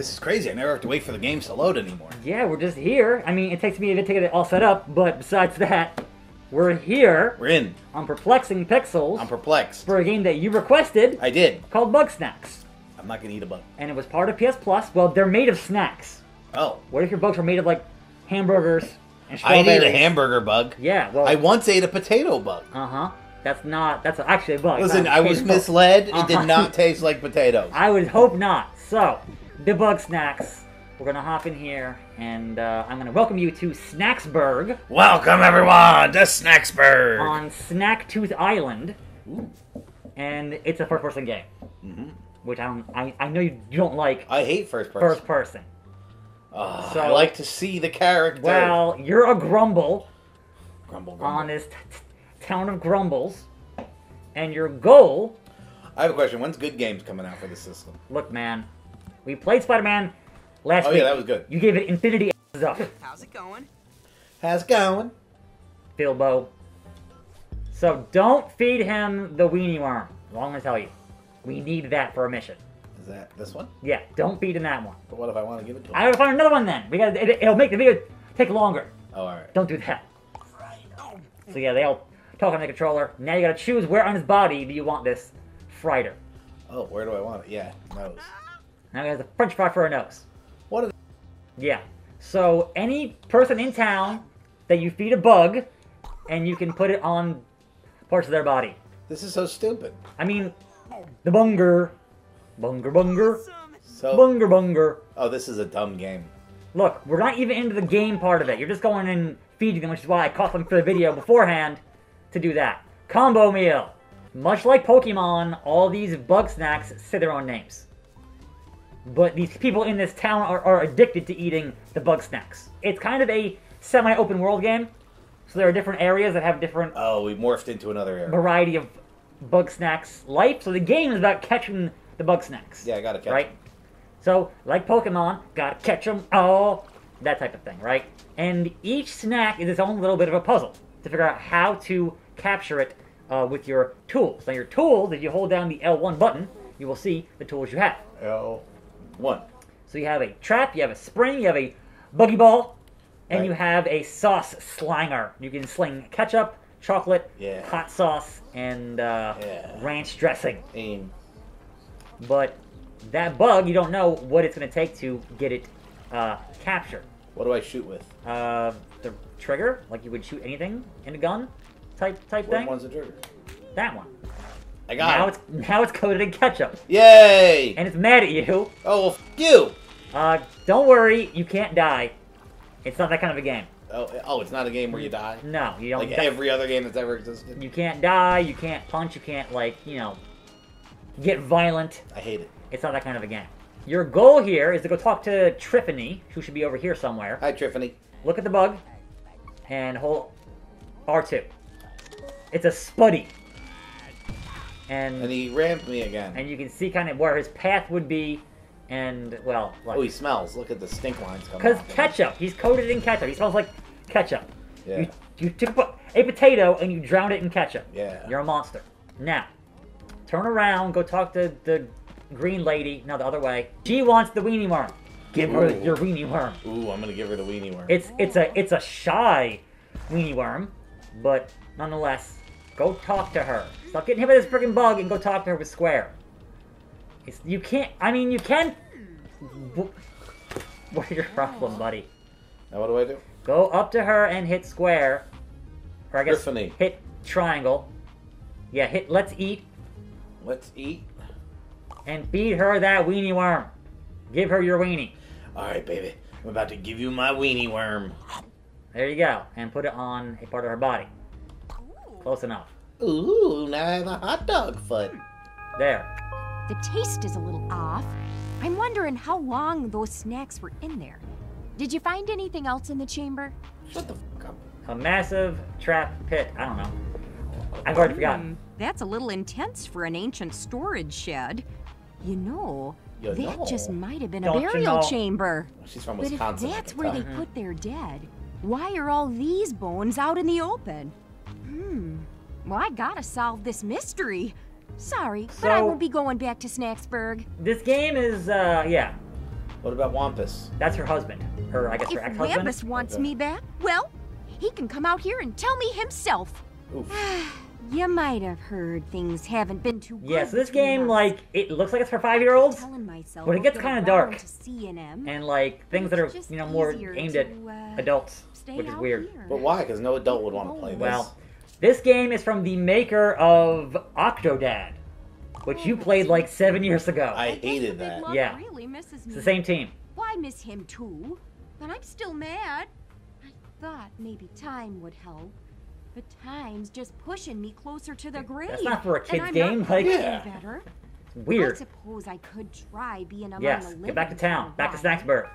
This is crazy. I never have to wait for the games to load anymore. Yeah, we're just here. I mean, it takes me a bit to get it all set up, but besides that, we're here We're in. on Perplexing Pixels I'm perplexed. for a game that you requested I did. called Bugsnax. I'm not gonna eat a bug. And it was part of PS Plus. Well, they're made of snacks. Oh, What if your bugs were made of like hamburgers and I strawberries? ate a hamburger bug. Yeah, well, I once ate a potato bug. uh huh. That's not. That's actually a bug. Listen, not I was potato. misled. It Uh-huh. did not taste like potatoes. I would hope not. So, the Bugsnax. We're gonna hop in here, and uh, I'm gonna welcome you to Snacksburg Welcome everyone to Snacksburg. on Snacktooth Island, and it's a first-person game, which I don't. I, I know you don't like I hate first person. first person. Ah, So- I like to see the character. Well, you're a grumble grumble, grumble. on this t- t- town of grumbles, and your goal. I have a question. When's good games coming out for the system? Look, man, we played Spider-Man last Oh week. yeah, that was good. You gave it infinity up, How's it going? How's it going? Filbo. So don't feed him the weenie worm. I'm gonna tell you, we need that for a mission. Is that this one? Yeah, don't feed him that one. But what if I want to give it to him? I gotta find another one then. We got it, it'll make the video take longer. Oh, all right. Don't do that. So yeah, they all talk on the controller. Now you gotta choose where on his body do you want this Fryder. Oh, where do I want it? Yeah, nose. Now he has a French fry for a nose. What? Is... Yeah. So any person in town that you feed a bug, and you can put it on parts of their body. This is so stupid. I mean, the bunger, bunger, bunger, So, bunger, bunger. oh, this is a dumb game. Look, we're not even into the game part of it. You're just going and feeding them, which is why I caught them for the video beforehand to do that. Combo meal. Much like Pokemon, all these bug snacks say their own names. But these people in this town are, are addicted to eating the bug snacks. It's kind of a semi-open world game, so there are different areas that have different Oh, we morphed into another area. variety of bug snacks life. So the game is about catching the bug snacks. Yeah, I gotta catch. right? So, like Pokemon, gotta catch them all, that type of thing, right? And each snack is its own little bit of a puzzle to figure out how to capture it uh, with your tools. Now, your tools, if you hold down the L1 button, you will see the tools you have. L one. So you have a trap, you have a spring, you have a buggy ball, and Right. you have a sauce slinger. You can sling ketchup, chocolate, Yeah. hot sauce, and uh, Yeah. ranch dressing. Aim. But that bug, you don't know what it's going to take to get it uh, captured. What do I shoot with? Uh, the trigger, like you would shoot anything in a gun, type type What thing. one's the trigger? That one. I Now got it's now it's coated in ketchup, Yay! and it's mad at you. oh, well, f- you. Uh, don't worry, you can't die. It's not that kind of a game. Oh, oh, it's not a game where you die. No, you don't. Like die. every other game that's ever existed. You can't die. You can't punch. You can't like you know get violent. I hate it. It's not that kind of a game. Your goal here is to go talk to Triffany, who should be over here somewhere. Hi, Triffany. Look at the bug and hold R2. It's a Spuddy. And And he rammed me again. and you can see kind of where his path would be and well oh, he smells. Look at the stink lines coming because ketchup. He's coated in ketchup. He smells like ketchup. Yeah. you, you took a a potato and you drowned it in ketchup. Yeah. you're a monster. Now turn around go talk to the green lady. No the other way. She wants the weenie worm. Give her your weenie worm. Ooh, I'm gonna give her the weenie worm. It's it's a it's a shy weenie worm, but nonetheless, go talk to her. Stop getting hit by this freaking bug and go talk to her with Square. It's, you can't. I mean, you can. wh- What's your problem, oh. buddy? now what do I do? Go up to her and hit Square, or I guess Griffiny. hit Triangle. Yeah, hit Let's Eat Let's eat. and feed her that weenie worm. Give her your weenie. All right, baby. I'm about to give you my weenie worm. There you go, and put it on a part of her body. Close enough. Ooh, now I have a hot dog foot. There. The taste is a little off. I'm wondering how long those snacks were in there. Did you find anything else in the chamber? Shut the fuck up. A massive trap pit. I don't know. I've already forgotten. Hmm, that's a little intense for an ancient storage shed. You know, You that know. just might have been Don't a you burial know? chamber. She's from But if that's where they put their dead, why are all these bones out in the open? Hmm. Well, I gotta solve this mystery. Sorry, but I won't be going back to Snacksburg. This game is, uh, yeah. What about Wambus? That's her husband. Her, I guess, If her ex-husband. Wambus wants Okay. me back, well, he can come out here and tell me himself. Oof. You might have heard things haven't been too good. Yeah, so this game, us. like, it looks like it's for five-year-olds, telling myself but it gets kinda dark. to C&M, and like things that are, you know, more aimed at to, uh, adults, which is weird. here. But why? Because no adult would want to play this. Well, this game is from the maker of Octodad, which you oh, played like seven years ago. I hated that. Yeah. really misses It's the same team. Well, I miss him too, but I'm still mad. I thought maybe time would help, but time's just pushing me closer to the grave. That's not for a and kid's game, like- getting Yeah. better. It's weird. I suppose I could try being among Yes, the get back to town. Back to while. Snacksburg.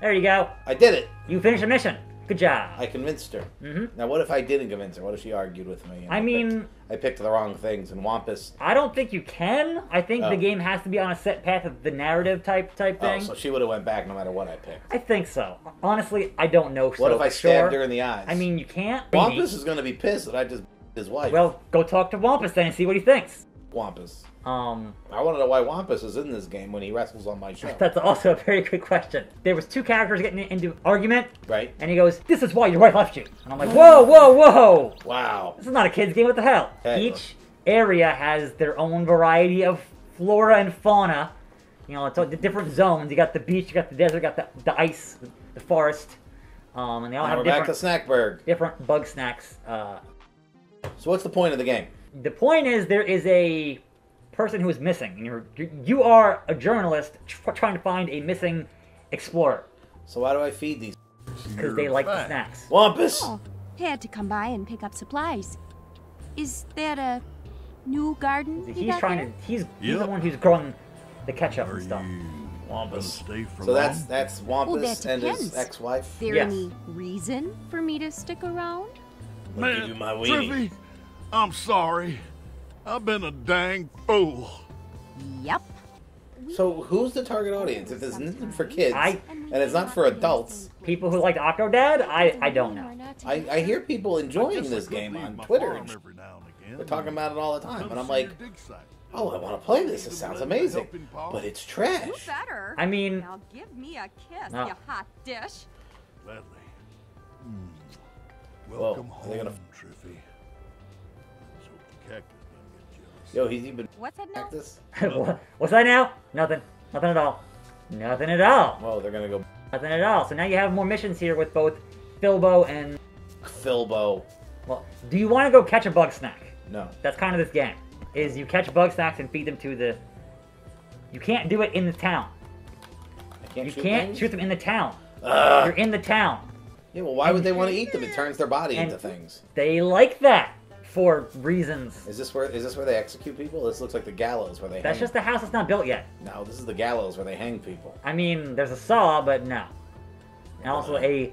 There you go. I did it. You finished the mission. Good job. I convinced her. hmm Now, what if I didn't convince her? What if she argued with me? and I picked- mean, I picked the wrong things, and Wambus. I don't think you can. I think Oh. the game has to be on a set path of the narrative type type thing. Oh, thing. so she would have went back no matter what I picked. I think so. Honestly, I don't know. What so if I stabbed sure. her in the eyes? I mean, you can't. Wambus is going to be pissed that I just his wife. Well, go talk to Wambus then and see what he thinks. Wambus. Um, I want to know why Wambus is in this game when he wrestles on my show. that's also a very good question. There was two characters getting into argument, right? and he goes, "This is why your wife left you." And I'm like, "Whoa, whoa, whoa! Wow. This is not a kids' game. What the hell?" Hey. Each area has their own variety of flora and fauna. You know, it's all the different zones. You got the beach, you got the desert, you got the, the ice, the forest, um, and they all Now have we're back different to Snacksburg. different bug snacks. Uh, So what's the point of the game? the point is there is a person who is missing and you're you are a journalist tr- trying to find a missing explorer So why do I feed these? because they like the snacks Wambus. Oh, had to come by and pick up supplies. Is that a new garden? He's trying there? to he's, he's the one who's growing the ketchup Are and stuff you Wambus. stay for So that's long? that's oh, Wambus that and his ex-wife. Is There Yes. any reason for me to stick around? I'll Man, give you my weenie. Triffy, I'm sorry. I've been a dang fool. Yep. So who's the target audience? If this isn't for kids I- and it's not for adults, people who like Octodad I I don't know I, I hear people enjoying I this game on Twitter. and every now and again. They're talking about it all the time, and I'm like, your dig site. oh, I want to play this. It sounds amazing, but it's You trash. better. I mean Now give me a kiss, No. you hot dish. Gladly. Hmm. Hmm. Whoa, Welcome are they home, gonna- Triffy. Let's hope the cactus doesn't get jealous. Yo, he's even What's that now? cactus. what- what's that now nothing nothing at all nothing at all Well, they're gonna go nothing at all so now you have more missions here with both Filbo and Filbo. well do you want to go catch a bug snack No, That's kind of this game. Is you catch bug snacks and feed them to the. You can't do it in the town. I can't You shoot can't things? shoot them in the town. Ugh. You're in the town. Yeah, well, why would they want to eat them? It turns their body And- into things. They like that for reasons. Is this where is this where they execute people? This looks like the gallows where they. That's hang. just the house that's not built yet. No, this is the gallows where they hang people. I mean, there's a saw, but no. And also a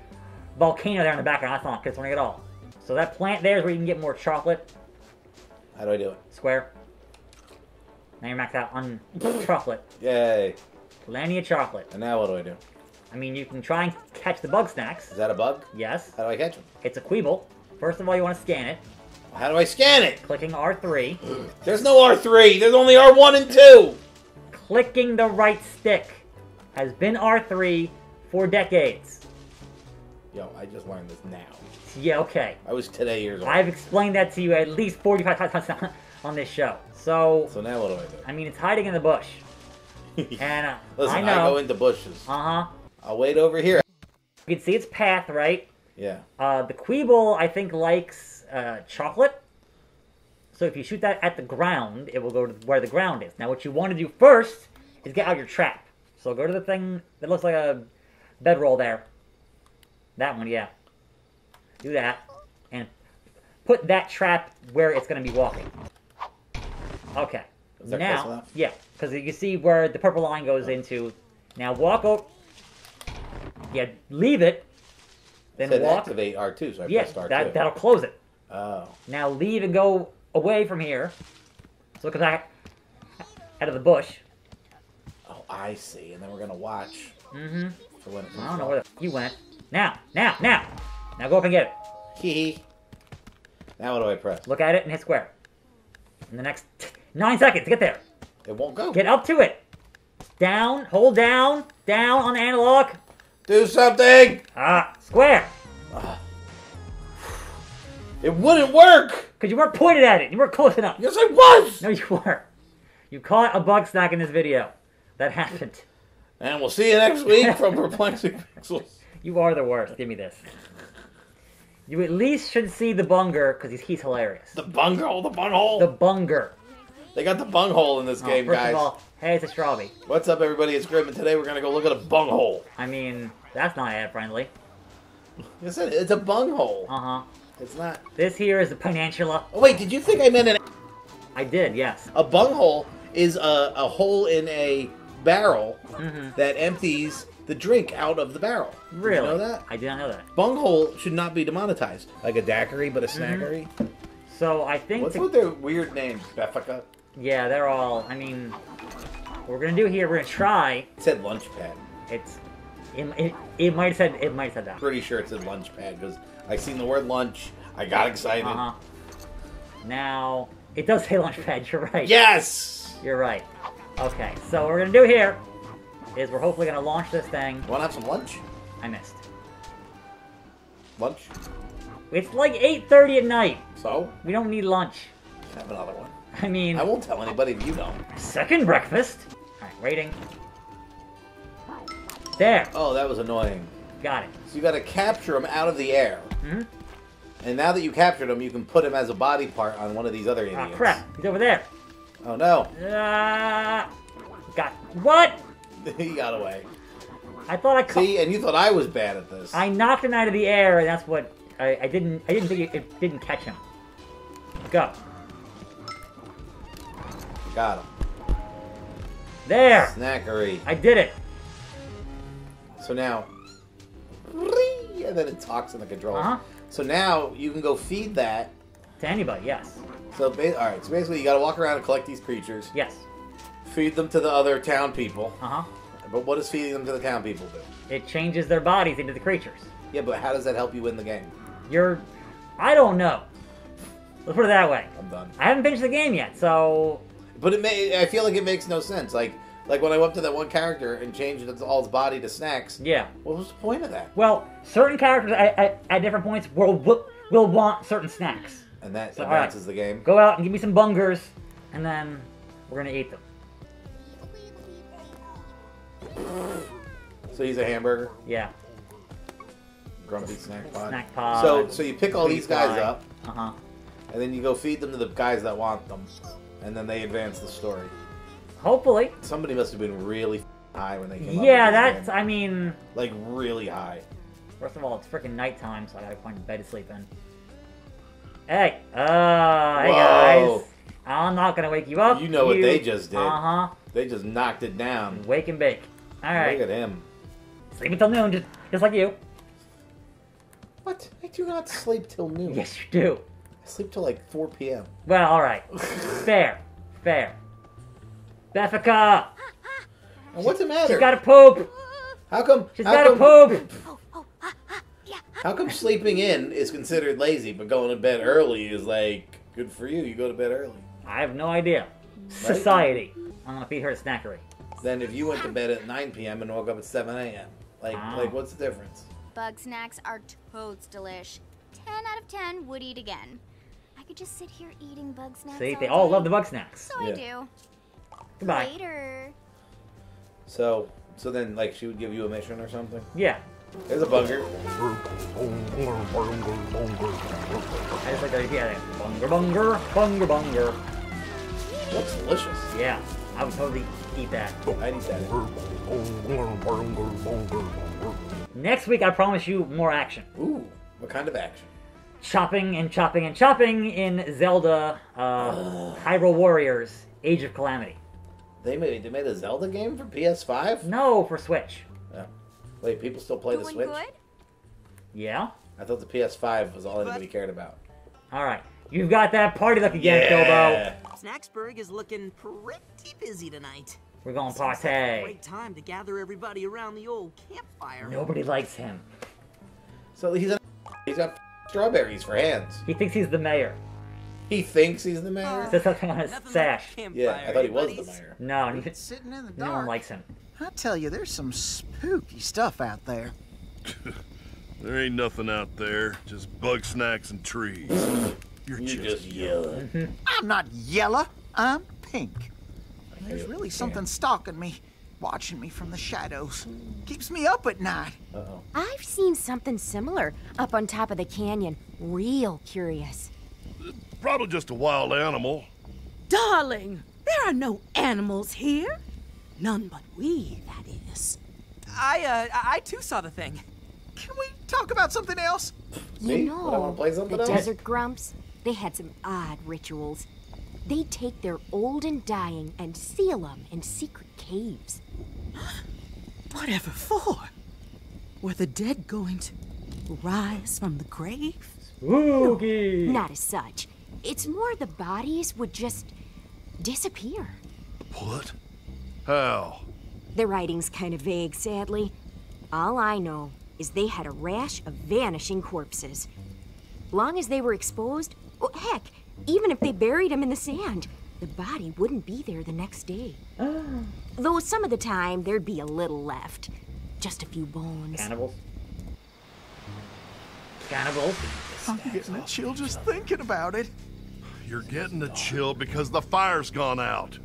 volcano there in the background. That's not concerning at all. So that plant there is where you can get more chocolate. How do I do it? Square. Now you're maxed out on chocolate. Yay! Plenty of chocolate. And now what do I do? I mean, you can try and catch the bug snacks. Is that a bug? Yes. How do I catch them? It's a Queeble. First of all, you want to scan it. How do I scan it? Clicking R3. There's no R3. There's only R1 and 2. Clicking the right stick has been R3 for decades. Yo, I just learned this now. Yeah, okay. I was today years old. I've explained that to you at least 45 times on- this show. So, So now what do I do? I mean, it's hiding in the bush. I? And uh, Listen, I I, know. go into bushes. Uh huh. I'll wait over here. You can see its path, right? Yeah. Uh, the Queeble, I think, likes uh, chocolate. So if you shoot that at the ground, it will go to where the ground is. Now, what you want to do first is get out your trap. So go to the thing that looks like a bedroll there. That one, yeah. Do that. And put that trap where it's going to be walking. Okay. Now, yeah, because you can see where the purple line goes into. Now walk over. Yeah, leave it. Then walk. activate R2, so I Yeah, pressed R2. that, that'll close it. Oh. Now leave and go away from here. So at that, out of the bush. Oh, I see. And then we're gonna watch Mm-hmm. for when it comes I don't know where the f- you went. Now, now, now. Now go up and get it. Hee hee. Now what do I press? Look at it and hit square. In the next nine seconds, get there. It won't go. Get up to it. Down, hold down, down on the analog. Do something! Ah, square. It wouldn't work! Because you weren't pointed at it. You weren't close enough. Yes, I was! No, you weren't. You caught a bug snack in this video. That happened. And we'll see you next week from Perplexing Pixels. You are the worst. Give me this. You at least should see the bunger because he's, he's hilarious. The bunghole, the bunghole. The bunger. They got the bunghole in this Oh, game, first guys. of all, hey, it's a strawberry. What's up, everybody? It's Grim, and today we're gonna go look at a bunghole. I mean, that's not ad friendly. Yes, it- it's a bunghole. Uh huh. It's not. This here is a peninsula. Oh wait, did you think I meant an? I did, yes. A bunghole is a, a hole in a barrel hmm that empties the drink out of the barrel. Did Really? you know that? I did not know that. Bunghole should not be demonetized. Like a daiquiri, but a Mm-hmm. snackery. So I think What's to- with their weird names? Beffica? yeah, they're all. I mean, what we're gonna do here, we're gonna try. It said lunch pad. It's it, it, it might have said it might have said that. Pretty sure it said lunch pad because I seen the word lunch. I got excited. Uh huh. Now it does say lunch pad. You're right. Yes! You're right. Okay, so what we're gonna do here is we're hopefully gonna launch this thing. Want to have some lunch? I missed. Lunch? It's like 8:30 at night. So? We don't need lunch. Have another one. I mean, I won't tell anybody if you don't. second breakfast. All right, waiting. There, Oh, that was annoying. got it. So you got to capture him out of the air. Mhm. And now that you captured him, you can put him as a body part on one of these other idiots. Ah, crap. He's over there. Oh no, Ah, got what? he got away. I thought I ca- See, and you thought I was bad at this. I knocked him out of the air, and that's what I, I didn't. I didn't think it, it didn't catch him. Go Got him. there. Snackery. I did it. So now, and then it talks in the controller. Uh huh. So now you can go feed that. To anybody, yes, So ba- all right. So basically, you got to walk around and collect these creatures, yes. feed them to the other town people. Uh huh. But what does feeding them to the town people do? It changes their bodies into the creatures. Yeah, but how does that help you win the game? You're. I don't know. Let's put it that way. I'm done. I haven't finished the game yet, so But it may. I feel like it makes no sense. Like, like when I went to that one character and changed all his body to snacks. yeah. What was the point of that? Well, certain characters at, at, at different points will, will will want certain snacks. And that So, all right. advances the game. Go out and give me some bungers, and then we're gonna eat them. So he's a hamburger, Yeah. grumpy snack pod. Snack pod. So, so you pick all these guys Fly. up, Uh huh. and then you go feed them to the guys that want them, and then they advance the story. Hopefully. Somebody must have been really high when they came. Yeah, that's. I mean, like really high. first of all, it's freaking nighttime, so I gotta find a bed to sleep in. Hey, uh, hey Whoa. guys. I'm not gonna wake you up. You know what they just did. Uh huh. They just knocked it down. Wake and bake. All right. Look at him. Sleep until noon, just, just like you. What? I do not sleep till noon. Yes, you do. I sleep till like 4 p.m. Well, all right. Fair. Fair. Beffica, And what's the matter? she's gotta poop. how come? She's how gotta come, poop. Oh, oh, ah, yeah. How come sleeping in is considered lazy, but going to bed early is like good for you? You go to bed early. I have no idea. Society. I'm gonna feed her to snackery. Then if you went to bed at 9 p.m. and woke up at 7 a.m., like Wow. like what's the difference? Bug snacks are toads delish. 10 out of 10 would eat again. I could just sit here eating bug snacks. See, all they all day. love the bug snacks. So I do. Goodbye. Later. So so then like she would give you a mission or something. Yeah. There's a bunker. I just like the idea. of Bunger, bunger, bunger, bunger. Looks delicious. Yeah. I would totally eat that. I need that. Next week, I promise you more action. Ooh, what kind of action? Chopping and chopping and chopping in Zelda uh, Hyrule Warriors Age of Calamity. They made they made a Zelda game for PS5. No, for Switch. Yeah. Wait, people still play the Doing Switch? good? Yeah? I thought the PS5 was all anybody cared about. Alright. You've got that party look again, Filbo. Snacksburg is looking pretty busy tonight. We're going Seems like a party. great time to gather everybody around the old campfire. Nobody likes him. So he's a, he's got strawberries for hands. He thinks he's the mayor. He thinks he's the mayor. Says something on his Nothing sash. like a campfire, Yeah, I thought he eh, was the mayor. No, he- Sitting in the no one likes him. I tell you, there's some spooky stuff out there. There ain't nothing out there, just bug snacks and trees. You're You just, just yelling. I'm not yellow. I'm pink. There's really something stalking me, watching me from the shadows. Keeps me up at night. Uh-oh. I've seen something similar up on top of the canyon. Real curious. Probably just a wild animal. Darling, there are no animals here. None but we, that is. I, uh, I I too saw the thing. Can we talk about something else? You Me? know, What, I wanna play something the else? Desert Grumps, they had some odd rituals. They'd take their old and dying and seal them in secret caves. Whatever for? Were the dead going to rise from the grave? Spooky. Not as such. It's more the bodies would just disappear. What? How? The writing's kind of vague, sadly. All I know is they had a rash of vanishing corpses. Long as they were exposed, oh, heck, even if they buried them in the sand, the body wouldn't be there the next day. Though some of the time there'd be a little left. Just a few bones. Cannibals. Cannibals. I'm getting a chill just thinking about it. You're getting a chill because the fire's gone out.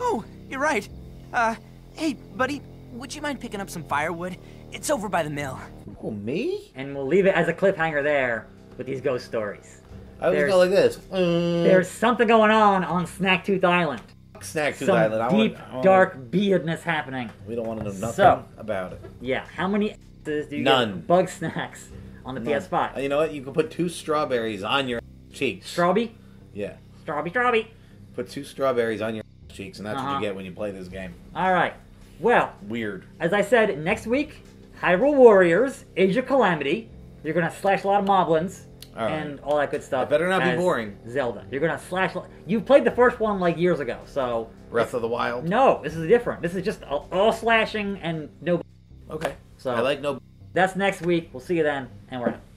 Oh, you're right. Uh, hey, buddy, would you mind picking up some firewood? It's over by the mill. Oh, me? And we'll leave it as a cliffhanger there with these ghost stories. I was There's- go like this. Mm, There's something going on on Snacktooth Island. Snack Tooth Some Island. I deep, want, I want- dark beardness happening. We don't want to know nothing So- about it. Yeah, how many X's do you None. get bug snacks on the PS5? You know what? You can put two strawberries on your cheeks. Strawby? yeah. Strawby, strawby. Put two strawberries on your cheeks, and that's what Uh-huh. you get when you play this game. Alright. Well, Weird. as I said, next week, Hyrule Warriors, Age of Calamity. You're gonna slash a lot of moblins. All right. And all that good stuff. It better not be boring. Zelda. You're gonna slash. You played the first one like years ago, so Breath of the Wild. no, this is different. This is just all, all slashing and no. Okay. So I like no. That's next week. We'll see you then, and we're out.